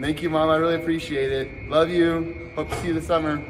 Thank you, Mom. I really appreciate it. Love you. Hope to see you this summer.